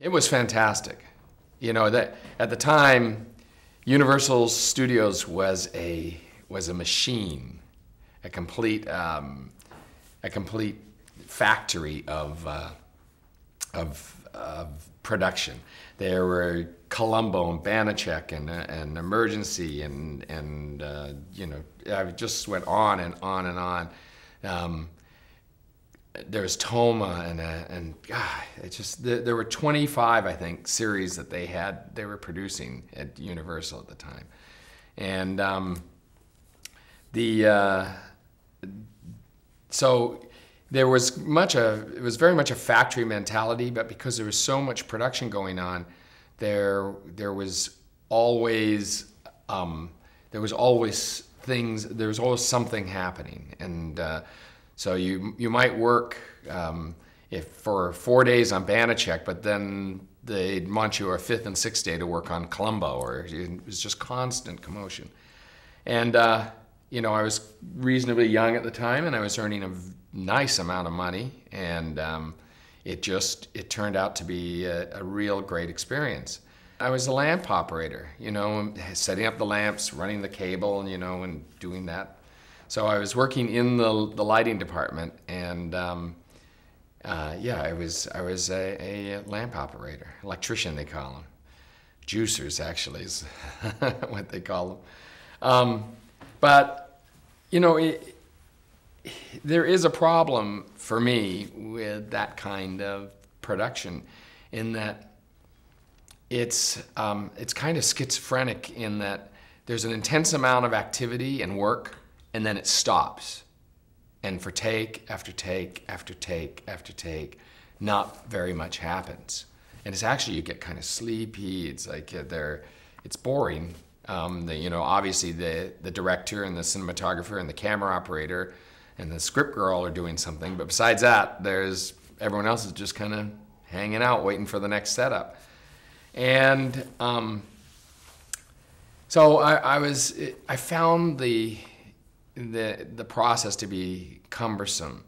It was fantastic. You know that at the time, Universal Studios was a was a machine, a complete um, a complete factory of uh, of, of production. There were Columbo and Banacek and, and Emergency and and uh, you know I just went on and on and on. Um, there was Toma and uh, and God, it just there, there, were 25 I think series that they had they were producing at Universal at the time, and um, the uh, so there was much a it was very much a factory mentality, but because there was so much production going on, there there was always um, there was always things there was always something happening and. Uh, so you you might work um, if for four days on Banacek, but then they'd want you a fifth and sixth day to work on Columbo, or it was just constant commotion. And uh, you know, I was reasonably young at the time, and I was earning a nice amount of money, and um, it just it turned out to be a, a real great experience. I was a lamp operator, you know, setting up the lamps, running the cable, you know, and doing that so I was working in the, the lighting department, and um, uh, yeah, I was I was a, a, lamp operator, electrician they call them, juicers actually is what they call them. Um, but you know, it, there is a problem for me with that kind of production, in that it's um, it's kind of schizophrenic in that there's an intense amount of activity and work and then it stops. And for take after take after take after take, not very much happens. And it's actually, you get kind of sleepy. It's like uh, they're, it's boring. Um, the, you know, obviously the, the director and the cinematographer and the camera operator and the script girl are doing something. But besides that, there's everyone else is just kind of hanging out, waiting for the next setup. And um, so I, I was, I found the the the process to be cumbersome.